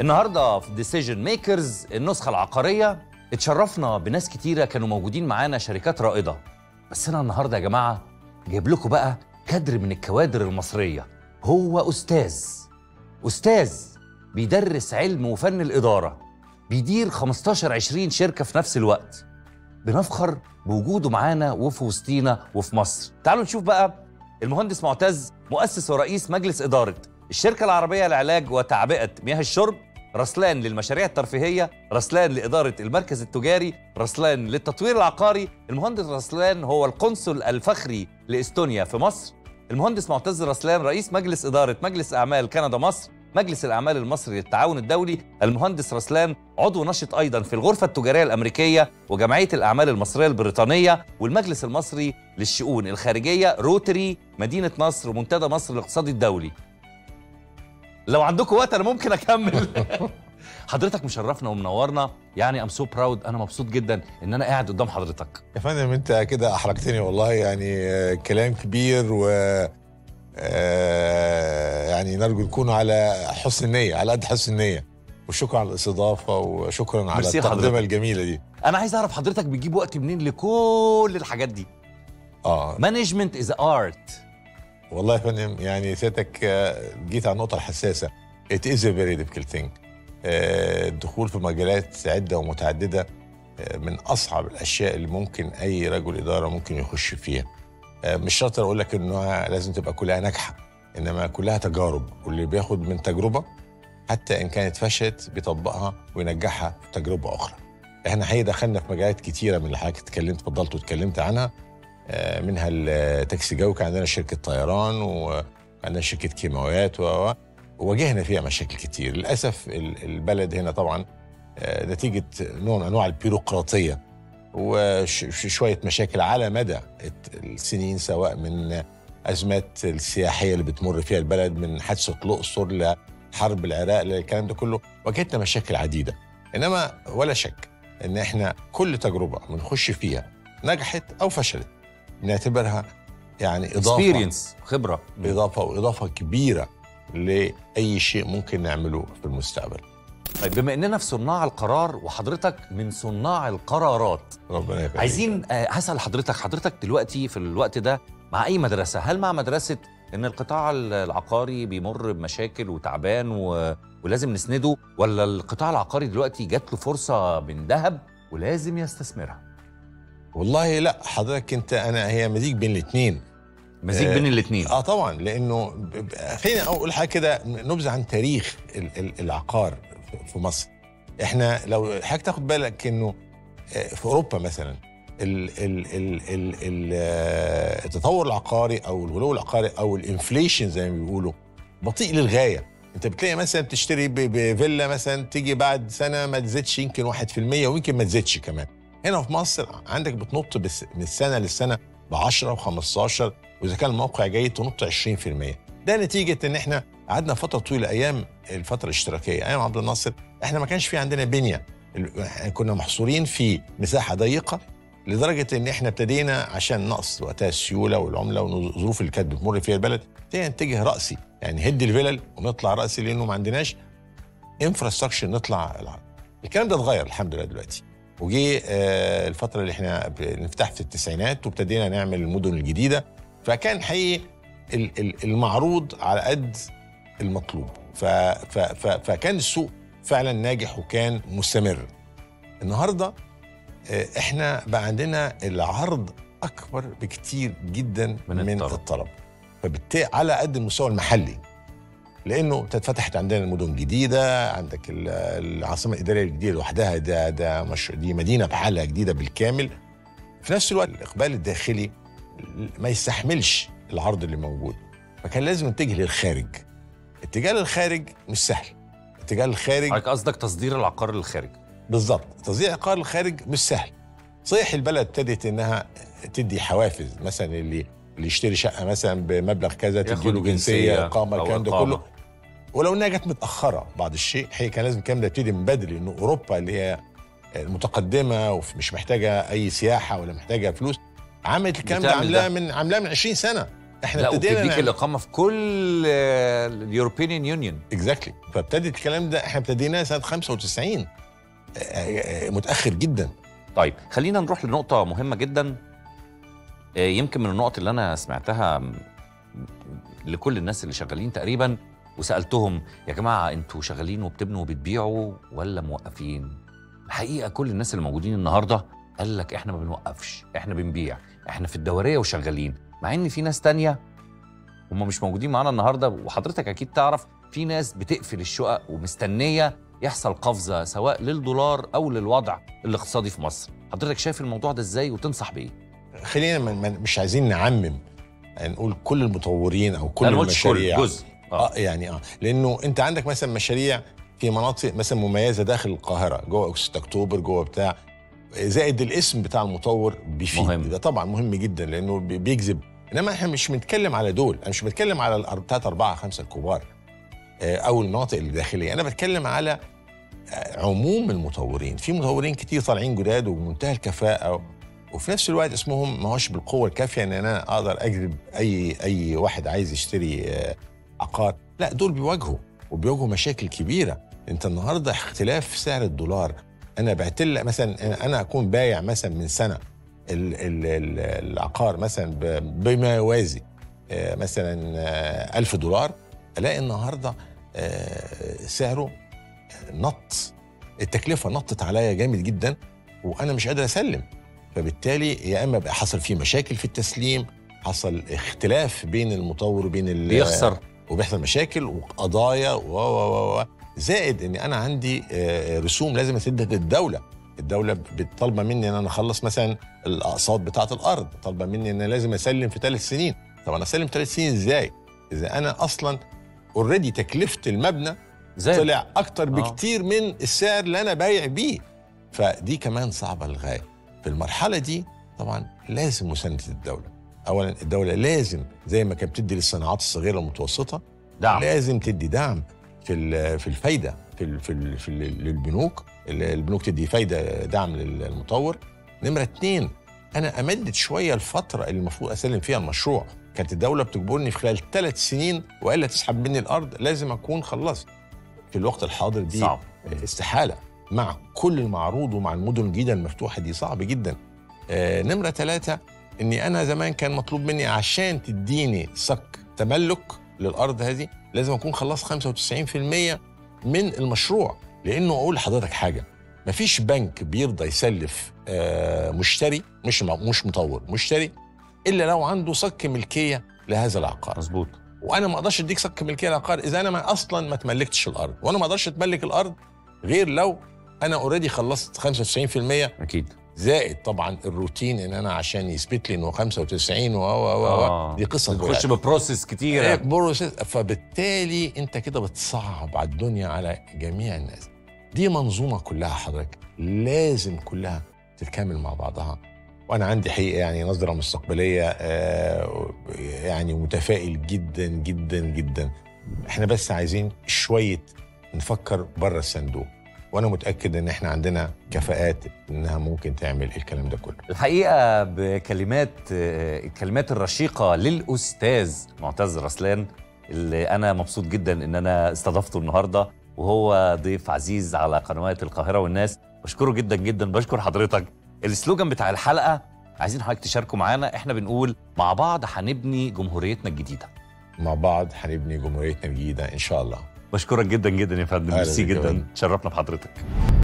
النهارده في Decision Makers النسخة العقارية. اتشرفنا بناس كتيرة كانوا موجودين معانا شركات رائدة. بس أنا النهارده يا جماعة جايب لكم بقى كادر من الكوادر المصرية. هو أستاذ. أستاذ بيدرس علم وفن الإدارة. بيدير 15 20 شركة في نفس الوقت. بنفخر بوجوده معانا وفي وسطينا وفي مصر. تعالوا نشوف بقى المهندس معتز مؤسس ورئيس مجلس إدارة. الشركة العربية لعلاج وتعبئة مياه الشرب. رسلان للمشاريع الترفيهية رسلان لإدارة المركز التجاري رسلان للتطوير العقاري. المهندس رسلان هو القنصل الفخري لإستونيا في مصر. المهندس معتز رسلان رئيس مجلس إدارة مجلس أعمال كندا مصر مجلس الأعمال المصري للتعاون الدولي. المهندس رسلان عضو نشط أيضا في الغرفة التجارية الأمريكية وجمعية الأعمال المصرية البريطانية والمجلس المصري للشؤون الخارجية روتري مدينة نصر ومنتدى مصر الاقتصادي الدولي. لو عندكم وقت أنا ممكن أكمل. حضرتك مشرفنا ومنورنا. يعني I'm so proud أنا مبسوط جدا إن أنا قاعد قدام حضرتك. يا فندم أنت كده أحرجتني والله. يعني آه، كلام كبير و آه، يعني نرجو نكون على حسن النية على قد حسن النية. وشكرا على الاستضافة وشكرا على حضرتك. الجميلة دي. أنا عايز أعرف حضرتك بتجيب وقت منين لكل الحاجات دي؟ آه. Management is art والله يا فندم يعني سيادتك آه، جيت على النقطة الحساسة. It is a very difficult thing. آه، الدخول في مجالات عدة ومتعددة آه، من أصعب الأشياء اللي ممكن أي رجل إدارة ممكن يخش فيها. مش شرط أقول لك إنها لازم تبقى كلها ناجحة إنما كلها تجارب. واللي بياخد من تجربة حتى إن كانت فشلت بيطبقها وينجحها في تجربة أخرى. إحنا حقيقة دخلنا في مجالات كتيرة من اللي حضرتك اتكلمت فضلت واتكلمت عنها. منها التاكسي جو كان عندنا شركة طيران وعندنا شركة كيماويات و و- وواجهنا فيها مشاكل كتير. للأسف ال- البلد هنا طبعا آه، نتيجة نوع من أنواع البيروقراطية وشويه مشاكل على مدى السنين سواء من أزمات السياحية اللي بتمر فيها البلد من حادثة الأقصر لحرب العراق للكلام ده كله واجهتنا مشاكل عديدة. إنما ولا شك إن إحنا كل تجربة بنخش فيها نجحت أو فشلت. نعتبرها يعني إضافة. اكسبيرينس خبرة. إضافة وإضافة كبيرة لأي شيء ممكن نعمله في المستقبل. طيب بما إننا في صناع القرار وحضرتك من صناع القرارات ربنا يبارك عايزين آه، هسأل حضرتك حضرتك دلوقتي في الوقت ده مع أي مدرسة هل مع مدرسة إن القطاع العقاري بيمر بمشاكل وتعبان و... ولازم نسنده ولا القطاع العقاري دلوقتي جات له فرصة من ذهب ولازم يستثمرها؟ والله لا حضرتك انت أنا هي مزيج بين الاثنين مزيج آه، بين الاثنين آه طبعا لأنه خليني أقول حاجة كده نبذة عن تاريخ ال- ال- العقار في- مصر. إحنا لو حضرتك تاخد بالك إنه آه، في أوروبا مثلا ال ال ال ال ال آه، التطور العقاري أو الغلو العقاري أو الإنفليشن زي ما بيقولوا بطيء للغاية. أنت بتلاقي مثلا بتشتري بفيلا مثلا تيجي بعد سنة ما تزيدش يمكن 1% ويمكن ما تزيدش كمان. هنا في مصر عندك بتنط من السنة للسنة ب 10 و15 وإذا كان الموقع جاي تنط 20% ده نتيجة إن إحنا قعدنا فترة طويلة أيام الفترة الاشتراكية. أيام عبد الناصر إحنا ما كانش في عندنا بنية. كنا محصورين في مساحة ضيقة لدرجة إن إحنا ابتدينا عشان نقص وقتها السيولة والعملة والظروف اللي كانت بتمر فيها البلد ابتدينا نتجه رأسي. يعني هد الفلل ونطلع رأسي لأنه ما عندناش انفراستراكشر نطلع العرض الكلام ده اتغير الحمد لله دلوقتي. وجي آه، الفترة اللي إحنا بنفتح في التسعينات وابتدينا نعمل المدن الجديدة فكان حقيقي ال- ال- المعروض على قد المطلوب فكان السوق فعلا ناجح وكان مستمر النهارده آه، إحنا بقى عندنا العرض أكبر بكتير جدا من من. الطلب, الطلب. فبالتالي على قد المستوى المحلي لأنه اتفتحت عندنا المدن جديدة عندك ال- العاصمة الإدارية الجديدة لوحدها ده ده مش دي مدينة بحالها جديدة بالكامل. في نفس الوقت الإقبال الداخلي ما يستحملش العرض اللي موجود. فكان لازم نتجه للخارج. اتجاه للخارج مش سهل. اتجاه للخارج حضرتك قصدك تصدير العقار للخارج. بالظبط تصدير عقار الخارج مش سهل. صحيح البلد ابتدت إنها تدي حوافز مثلا اللي اللي يشتري شقة مثلا بمبلغ كذا تديله جنسية إقامة الكلام ده. كله. ولو انها جت متأخرة بعض الشيء هي كان لازم الكلام ده يبتدي من بدري انه أوروبا اللي هي متقدمة ومش محتاجة أي سياحة ولا محتاجة فلوس عملت الكلام ده عاملاه. من عاملاه من 20 سنة. إحنا لا ابتدينا وبتديك نعمل- الإقامة في كل اليوروبيان يونيون اكزاكتلي فابتدت الكلام ده إحنا ابتديناه سنة 95 آه، آه، متأخر جدا. طيب خلينا نروح لنقطة مهمة جدا. آه، يمكن من النقط اللي أنا سمعتها لكل الناس اللي شغالين تقريبا. وسألتهم يا جماعة أنتوا شغالين وبتبنوا وبتبيعوا ولا موقفين؟ الحقيقة كل الناس اللي موجودين النهاردة قال لك إحنا ما بنوقفش إحنا بنبيع إحنا في الدورية وشغالين. مع إن في ناس تانية هم مش موجودين معانا النهاردة وحضرتك أكيد تعرف في ناس بتقفل الشقق ومستنية يحصل قفزة سواء للدولار أو للوضع الاقتصادي في مصر. حضرتك شايف الموضوع ده إزاي وتنصح بايه خلينا من من مش عايزين نعمم نقول كل المطورين أو كل المشاريع. جزء. آه. آه يعني آه. لأنه أنت عندك مثلا مشاريع في مناطق مثلا مميزة داخل القاهرة جوه 6 أكتوبر جوه بتاع زائد الاسم بتاع المطور بيفيد. مهم. ده طبعا مهم جدا لأنه بي- بيجذب. إنما إحنا مش بنتكلم على دول أنا مش بتكلم على بتاعت أربعة خمسة الكبار آه، أو المناطق الداخلية. أنا بتكلم على آه، عموم المطورين. في مطورين كتير طالعين جداد وبمنتهى الكفاءة وفي نفس الوقت اسمهم ما هوش بالقوة الكافية إن أنا أقدر أجذب أي أي واحد عايز يشتري آه، عقار. لا دول بيواجهوا وبيواجهوا مشاكل كبيرة. انت النهارده اختلاف سعر الدولار. أنا بعت لك مثلا أنا أكون بايع مثلا من سنة ال ال ال العقار مثلا بما يوازي آه، مثلا آه، ألف دولار ألاقي النهارده آه، سعره نط. التكلفة نطت عليا جامد جدا وأنا مش قادر أسلم. فبالتالي يا إما بقى حصل فيه مشاكل في التسليم حصل اختلاف بين المطور وبين بيخسر. وبيحصل مشاكل وقضايا و و و و زائد إن أنا عندي آه، رسوم لازم أسدها للدوله الدولة. بتطالبة مني إن أنا أخلص مثلا الأقساط بتاعة الأرض. طالبة مني إن أنا لازم أسلم في ثلاث سنين. طب أنا أسلم ثلاث سنين إزاي؟ إذا أنا أصلا اوريدي تكلفة المبنى زي طلع أكتر آه. بكتير من السعر اللي أنا بايع بيه. فدي كمان صعبة للغاية. في المرحلة دي طبعا لازم مساندة الدولة. اولا الدولة لازم زي ما كانت بتدي للصناعات الصغيرة والمتوسطة دعم. لازم تدي دعم في في الفايدة في في, في للبنوك ال- البنوك تدي فايدة دعم للمطور. نمرة اتنين أنا أمدد شوية الفترة اللي المفروض أسلم فيها المشروع. كانت الدولة بتجبرني في خلال ثلاث سنين وإلا تسحب مني الأرض لازم أكون خلصت. في الوقت الحاضر دي صعب. استحالة. مع كل المعروض ومع المدن الجديدة المفتوحة دي صعب جدا. آه نمرة ثلاثة إني أنا زمان كان مطلوب مني عشان تديني صك تملك للأرض هذه لازم أكون خلصت 95% من المشروع. لأنه أقول لحضرتك حاجة مفيش بنك بيرضى يسلف آه مشتري مش مش مطور مشتري إلا لو عنده صك ملكية لهذا العقار. مظبوط. وأنا ما أقدرش أديك صك ملكية للعقار إذا أنا ما أصلا ما تملكتش الأرض. وأنا ما أقدرش أتملك الأرض غير لو أنا already خلصت 95% أكيد. زائد طبعا الروتين إن أنا عشان يثبت لي إنه 95 و و و آه. دي قصة تخش ب process إيه، كتيره process فبالتالي أنت كده بتصعب على الدنيا على جميع الناس. دي منظومة كلها حضرتك لازم كلها تتكامل مع بعضها. وأنا عندي حقيقة يعني نظرة مستقبلية آه، يعني متفائل جدا جدا جدا. إحنا بس عايزين شوية نفكر بره الصندوق. وأنا متأكد إن إحنا عندنا كفاءات إنها ممكن تعمل الكلام ده كله. الحقيقة بكلمات الكلمات الرشيقة للأستاذ معتز رسلان اللي أنا مبسوط جدا إن أنا استضفته النهارده وهو ضيف عزيز على قنوات القاهرة والناس. بشكره جدا جدا بشكر حضرتك. السلوجان بتاع الحلقة عايزين حضرتك تشاركوا معانا. إحنا بنقول مع بعض هنبني جمهوريتنا الجديدة. مع بعض هنبني جمهوريتنا الجديدة إن شاء الله. بشكرك جدا جدا يا فندم. ميرسي جدا. تشرفنا بحضرتك.